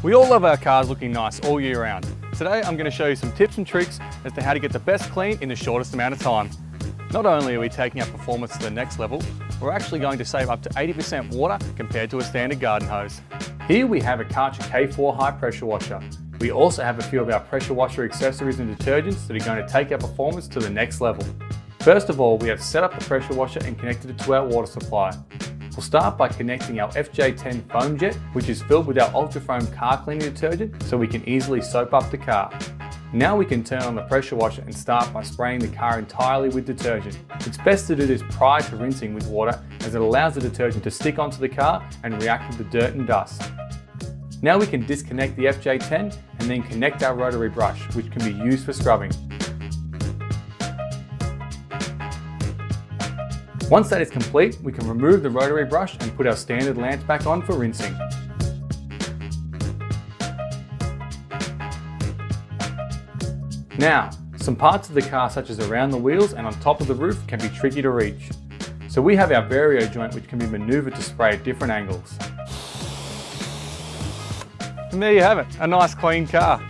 We all love our cars looking nice all year round. Today I'm going to show you some tips and tricks as to how to get the best clean in the shortest amount of time. Not only are we taking our performance to the next level, we're actually going to save up to 80% water compared to a standard garden hose. Here we have a Karcher K4 high pressure washer. We also have a few of our pressure washer accessories and detergents that are going to take our performance to the next level. First of all, we have set up the pressure washer and connected it to our water supply. We'll start by connecting our FJ10 foam jet, which is filled with our ultra foam car cleaning detergent so we can easily soap up the car. Now we can turn on the pressure washer and start by spraying the car entirely with detergent. It's best to do this prior to rinsing with water as it allows the detergent to stick onto the car and react with the dirt and dust. Now we can disconnect the FJ10 and then connect our rotary brush, which can be used for scrubbing. Once that is complete, we can remove the rotary brush and put our standard lance back on for rinsing. Now, some parts of the car such as around the wheels and on top of the roof can be tricky to reach. So we have our vario joint which can be manoeuvred to spray at different angles. And there you have it, a nice clean car.